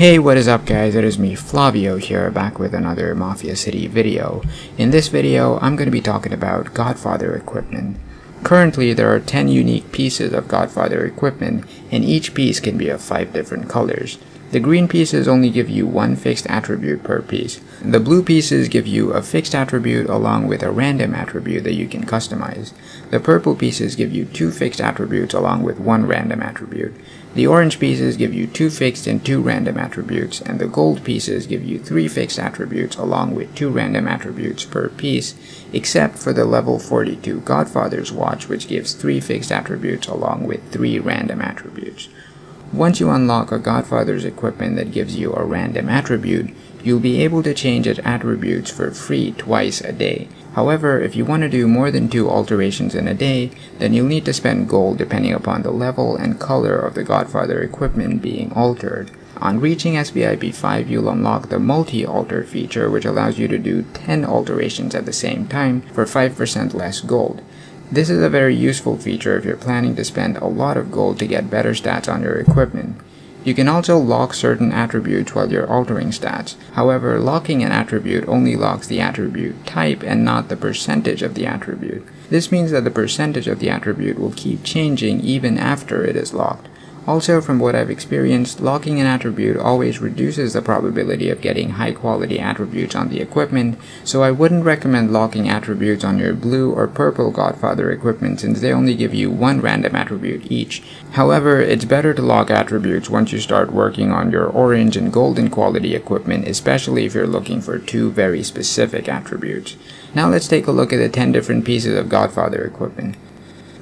Hey, what is up guys? It is me, Flavio here, back with another Mafia City video. In this video, I'm going to be talking about Godfather equipment. Currently, there are 10 unique pieces of Godfather equipment, and each piece can be of 5 different colors. The green pieces only give you one fixed attribute per piece. The blue pieces give you a fixed attribute along with a random attribute that you can customize. The purple pieces give you two fixed attributes along with one random attribute. The orange pieces give you two fixed and two random attributes, and the gold pieces give you three fixed attributes along with two random attributes per piece, except for the level 42 Godfather's watch which gives three fixed attributes along with three random attributes. Once you unlock a Godfather's equipment that gives you a random attribute, you'll be able to change its attributes for free twice a day. However, if you want to do more than two alterations in a day, then you'll need to spend gold depending upon the level and color of the Godfather equipment being altered. On reaching SVIP 5, you'll unlock the multi-alter feature which allows you to do 10 alterations at the same time for 5% less gold. This is a very useful feature if you're planning to spend a lot of gold to get better stats on your equipment. You can also lock certain attributes while you're altering stats. However, locking an attribute only locks the attribute type and not the percentage of the attribute. This means that the percentage of the attribute will keep changing even after it is locked. Also, from what I've experienced, locking an attribute always reduces the probability of getting high quality attributes on the equipment, so I wouldn't recommend locking attributes on your blue or purple Godfather equipment since they only give you one random attribute each. However, it's better to lock attributes once you start working on your orange and golden quality equipment, especially if you're looking for two very specific attributes. Now let's take a look at the 10 different pieces of Godfather equipment.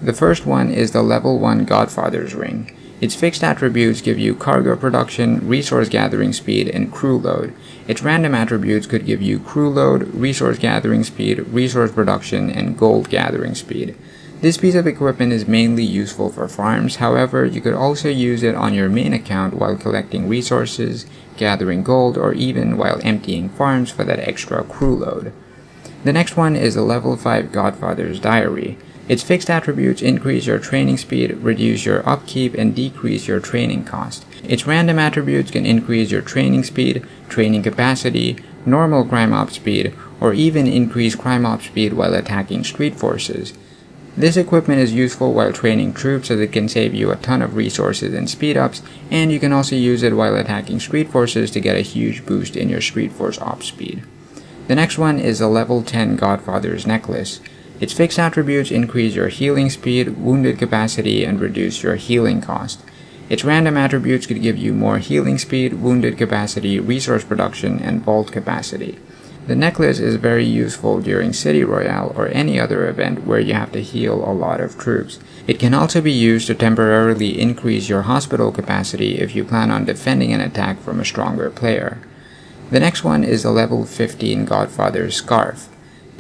The first one is the level 1 Godfather's ring. Its fixed attributes give you cargo production, resource gathering speed, and crew load. Its random attributes could give you crew load, resource gathering speed, resource production, and gold gathering speed. This piece of equipment is mainly useful for farms, however, you could also use it on your main account while collecting resources, gathering gold, or even while emptying farms for that extra crew load. The next one is the level 5 Godfather's Diary. Its fixed attributes increase your training speed, reduce your upkeep, and decrease your training cost. Its random attributes can increase your training speed, training capacity, normal crime op speed, or even increase crime op speed while attacking street forces. This equipment is useful while training troops as it can save you a ton of resources and speed ups, and you can also use it while attacking street forces to get a huge boost in your street force op speed. The next one is the level 10 Godfather's Necklace. Its fixed attributes increase your healing speed, wounded capacity, and reduce your healing cost. Its random attributes could give you more healing speed, wounded capacity, resource production, and vault capacity. The necklace is very useful during City Royale or any other event where you have to heal a lot of troops. It can also be used to temporarily increase your hospital capacity if you plan on defending an attack from a stronger player. The next one is the level 15 Godfather's Scarf.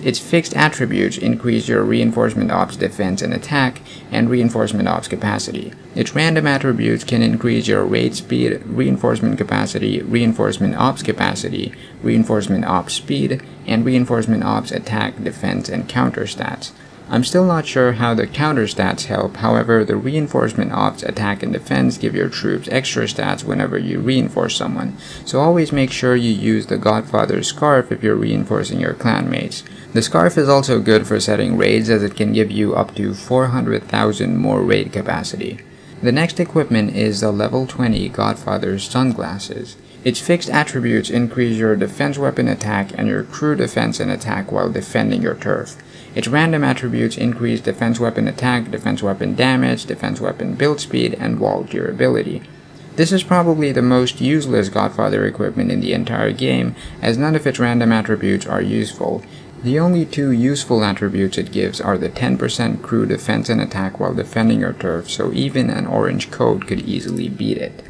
Its fixed attributes increase your reinforcement ops defense and attack, and reinforcement ops capacity. Its random attributes can increase your raid speed, reinforcement capacity, reinforcement ops capacity, reinforcement ops speed, and reinforcement ops attack, defense, and counter stats. I'm still not sure how the counter stats help, however the reinforcement ops attack and defense give your troops extra stats whenever you reinforce someone, so always make sure you use the Godfather's Scarf if you're reinforcing your clanmates. The Scarf is also good for setting raids as it can give you up to 400,000 more raid capacity. The next equipment is the level 20 Godfather's Sunglasses. Its fixed attributes increase your defense weapon attack and your crew defense and attack while defending your turf. Its random attributes increase defense weapon attack, defense weapon damage, defense weapon build speed, and wall durability. This is probably the most useless Godfather equipment in the entire game, as none of its random attributes are useful. The only two useful attributes it gives are the 10% crew defense and attack while defending your turf, so even an orange coat could easily beat it.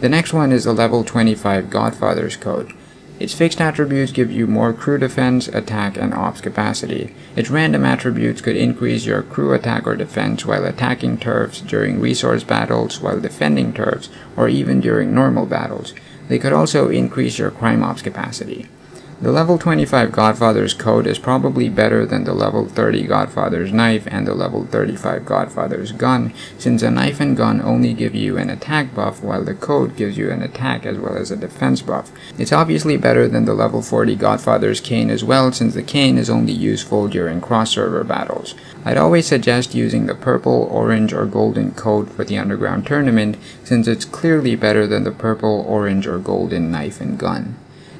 The next one is the level 25 Godfather's Coat. Its fixed attributes give you more crew defense, attack, and ops capacity. Its random attributes could increase your crew attack or defense while attacking turfs during resource battles, while defending turfs, or even during normal battles. They could also increase your crime ops capacity. The level 25 Godfather's coat is probably better than the level 30 Godfather's knife and the level 35 Godfather's gun, since a knife and gun only give you an attack buff while the coat gives you an attack as well as a defense buff. It's obviously better than the level 40 Godfather's cane as well, since the cane is only useful during cross-server battles. I'd always suggest using the purple, orange, or golden coat for the underground tournament, since it's clearly better than the purple, orange, or golden knife and gun.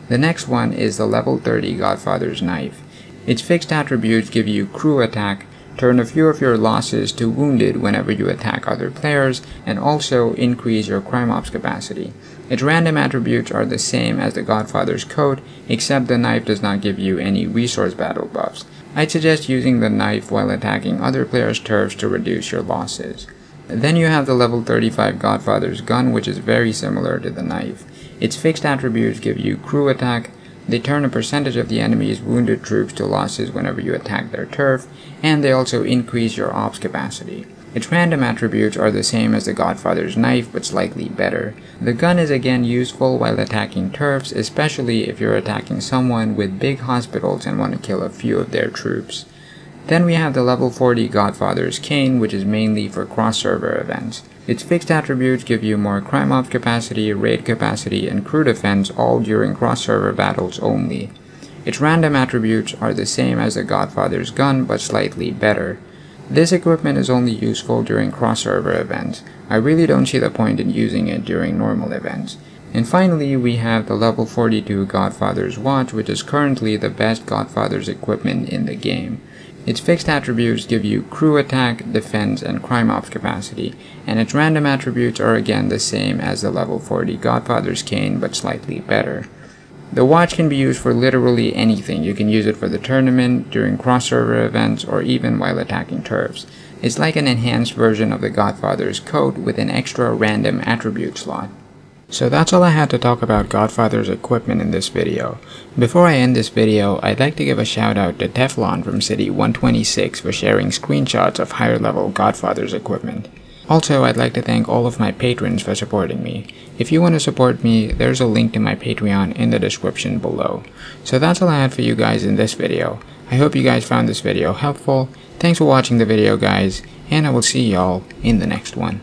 The next one is the level 30 Godfather's Knife. Its fixed attributes give you crew attack, turn a few of your losses to wounded whenever you attack other players, and also increase your crime ops capacity. Its random attributes are the same as the Godfather's coat, except the knife does not give you any resource battle buffs. I'd suggest using the knife while attacking other players' turfs to reduce your losses. Then you have the level 35 Godfather's gun which is very similar to the knife. Its fixed attributes give you crew attack, they turn a percentage of the enemy's wounded troops to losses whenever you attack their turf, and they also increase your ops capacity. Its random attributes are the same as the Godfather's knife, but slightly better. The gun is again useful while attacking turfs, especially if you're attacking someone with big hospitals and want to kill a few of their troops. Then we have the level 40 Godfather's Cane, which is mainly for cross-server events. Its fixed attributes give you more crime ops capacity, raid capacity, and crew defense all during cross-server battles only. Its random attributes are the same as the Godfather's gun, but slightly better. This equipment is only useful during cross-server events. I really don't see the point in using it during normal events. And finally, we have the level 42 Godfather's Watch, which is currently the best Godfather's equipment in the game. Its fixed attributes give you crew attack, defense, and crime ops capacity, and its random attributes are again the same as the level 40 Godfather's Cane, but slightly better. The watch can be used for literally anything. You can use it for the tournament, during cross-server events, or even while attacking turfs. It's like an enhanced version of the Godfather's coat with an extra random attribute slot. So that's all I had to talk about Godfather's equipment in this video. Before I end this video, I'd like to give a shout out to Teflon from City 126 for sharing screenshots of higher level Godfather's equipment. Also, I'd like to thank all of my patrons for supporting me. If you want to support me, there's a link to my Patreon in the description below. So that's all I had for you guys in this video. I hope you guys found this video helpful. Thanks for watching the video guys, and I will see y'all in the next one.